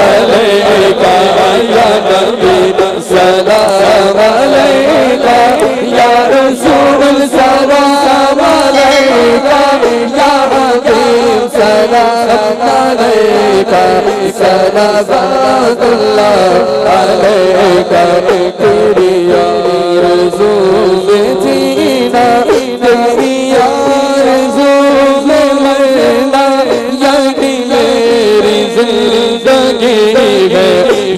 अलैका या नबी सलाम अलैका या रसूल सलाम अलैका या हबीब सलाम अलैका ज़िंदगी है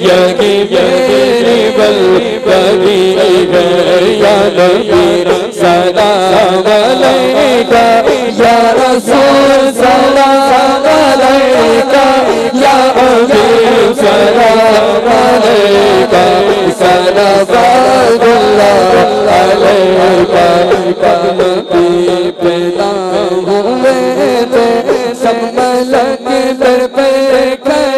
यही मेरी बलबगी है या नबी सलाम अलैका या रसूल सलाम या हबीब सलाम अलैका सलावतुल्लाह अलैका नबी पैदा हुए